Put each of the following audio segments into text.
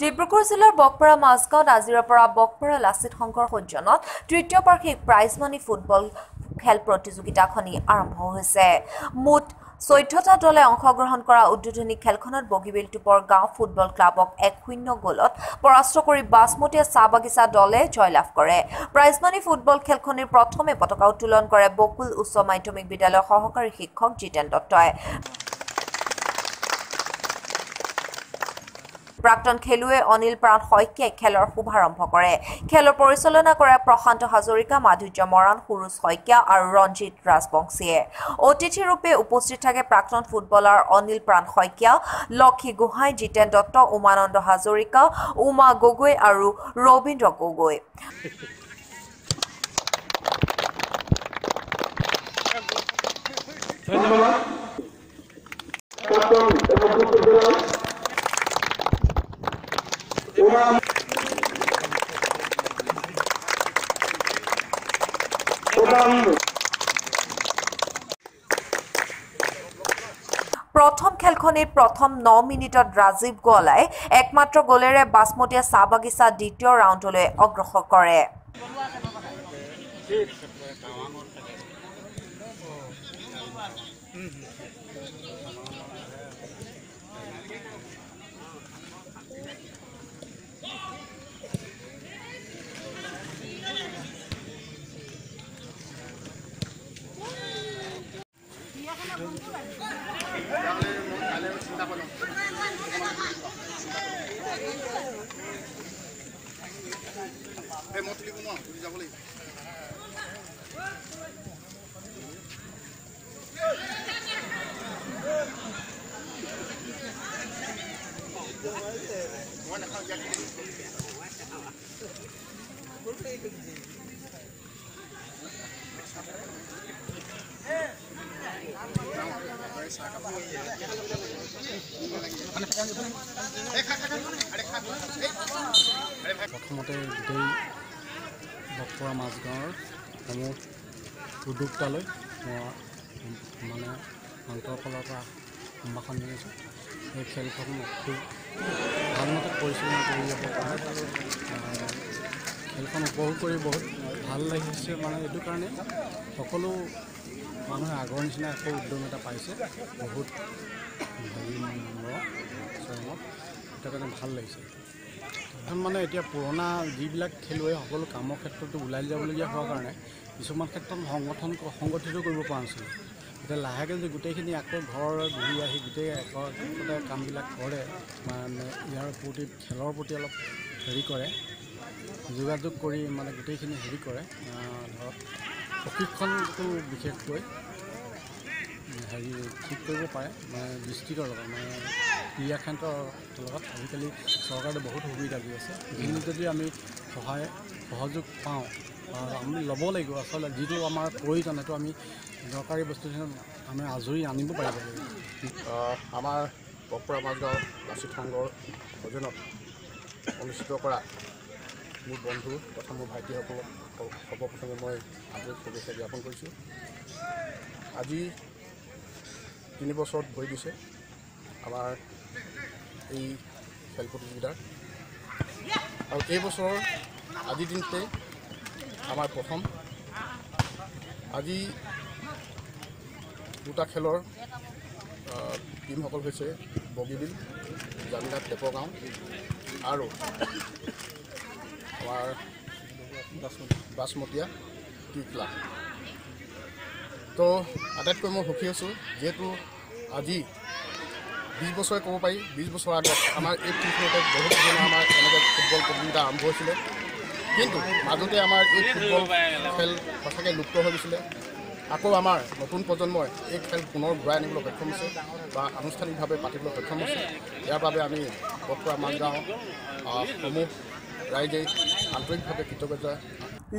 ডিব্ৰুগড় জিলাৰ বকপাৰা মাজগাঁৱত আজিৰে পৰা বকপাৰা লাচিত সংঘৰ সৌজন্যত তৃতীয় বাৰ্ষিক প্ৰাইজমানী ফুটবল খেল প্ৰতিযোগিতাখনি আৰম্ভ হৈছে। মুঠ চৈধ্যটা দলে অংশগ্ৰহণ কৰা উদ্বোধনী খেলখনত বগীবিল টোপৰ গাঁও ফুটবল ক্লাবক এক শূন্য গ'লত পৰাস্ত কৰি বাছমতীয়া চাহ বাগিচা দলে জয়লাভ কৰে। প্ৰাইজমানী ফুটবল খেলখনিৰ প্ৰথমে পতাকা উত্তোলন কৰে বকুল উচ্চ মাধ্যমিক বিদ্যালয়ৰ সহকাৰী শিক্ষক জিতেন দত্তই। প্ৰাক্তন খেলুৱৈ অনিল প্ৰাণ শইকীয়াই খেলৰ শুভাৰম্ভ কৰে। খেলৰ পৰিচালনা কৰে প্ৰশান্ত হাজৰিকা মাধুৰ্য মৰাণ সুৰুজ শইকীয়া আৰু ৰঞ্জিত ৰাজবংশীয়ে। অতিথিৰূপে উপস্থিত থাকে প্ৰাক্তন ফুটবলাৰ অনিল প্ৰাণ শইকীয়া লক্ষী গোহাঁই জিতেন দত্ত উমানন্দ হাজৰিকা উমা গগৈ আৰু ৰবীন্দ্ৰ গগৈ। ধন্যবাদ। প্ৰথম খেলখনিত প্ৰথম ন মিনিটত ৰাজীৱ গোৱালাই একমাত্ৰ গ'লেৰে বাছমতীয়া চাহ বাগিচা দ্বিতীয় ৰাউণ্ডলৈ অগ্ৰসৰ কৰে। প্ৰথমতে গোটেই বকপৰা মাজগাঁৱৰ সমূহ উদ্যোক্তালৈ মই মানে ফালৰ পৰা সম্ভাষণ জনাইছোঁ। এই খেলখন খুব ভালমতে পৰিচালনা কৰি যাব পাৰে খেলখন উপভোগ কৰি বহুত ভাল লাগিছে মানে এইটো কাৰণে। সকলো মানুহে আগৰ নিচিনা আকৌ উদ্যম এটা পাইছে। বহুত হেৰি চৰমত সেইটো কাৰণে ভাল লাগিছে। মানে এতিয়া পুৰণা যিবিলাক খেলুৱৈ সকলো কামৰ ক্ষেত্ৰতো ওলাই যাবলগীয়া হোৱাৰ কাৰণে কিছুমান ক্ষেত্ৰত সংগঠন সংগঠিত কৰিব পৰা নাছিল। এতিয়া লাহেকৈ যদি গোটেইখিনি আকৌ ঘৰ ঘূৰি আহি গোটেই একতে কামবিলাক কৰে মানে ইয়াৰ প্ৰতি খেলৰ প্ৰতি অলপ হেৰি কৰে যোগাযোগ কৰি মানে গোটেইখিনি হেৰি কৰে ধৰক প্ৰশিক্ষণটো বিশেষকৈ হেৰি ঠিক কৰিব পাৰে মানে ডিষ্ট্ৰিক্টৰ লগত মানে ক্ৰীড়াখণ্ডৰ লগত আজিকালি চৰকাৰে বহুত সুবিধা দি আছে। যিখিনি যদি আমি সহায় সহযোগ পাওঁ আমি ল'ব লাগিব। আচলতে যিটো আমাৰ প্ৰয়োজন সেইটো আমি দৰকাৰী বস্তুখিনি আমি আজৰি আনিব পাৰিব লাগিব। আমাৰ বকপৰা মাজগাঁও লাচিত সংঘৰ অধীনত অনুষ্ঠিত কৰা মোৰ বন্ধু তথা মোৰ ভাইটিসকলক সৰ্বপ্ৰথমে মই আন্তৰিক শুভেচ্ছা জ্ঞাপন কৰিছোঁ। আজি তিনি বছৰত ভৰি দিছে আমাৰ এই খেল প্ৰতিযোগিতাৰ আৰু এই বছৰৰ আজিৰ দিনটোতে আমাৰ প্ৰথম। আজি দুটা খেলৰ টীমসকল হৈছে বগীবিল জামিনাত টেপগাঁও আৰু আমাৰ বাছমতীয়া টি ক্লাব তো আটাইতকৈ মই সুখী আছোঁ যিহেতু আজি বিছ বছৰে ক'ব পাৰি বিছ বছৰ আগত আমাৰ এই ফিল্ডখনতে বহুত ধৰণৰ আমাৰ এনেকৈ ফুটবল প্ৰতিযোগিতা আৰম্ভ হৈছিলে। কিন্তু মাজতে আমাৰ এই ফুটবল খেল সঁচাকৈ লুপ্ত হৈ গৈছিলে। আকৌ আমাৰ নতুন প্ৰজন্মই এই খেল পুনৰ ঘূৰাই আনিবলৈ সক্ষম হৈছে বা আনুষ্ঠানিকভাৱে পাতিবলৈ সক্ষম হৈছে। ইয়াৰ বাবে আমি মাজগাঁও ৰাইজে আন্তৰিকভাৱে কৃতজ্ঞতা।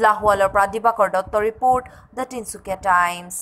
লাহোৱালৰ পৰা Dibakar Dutta report the Tinsukia Times.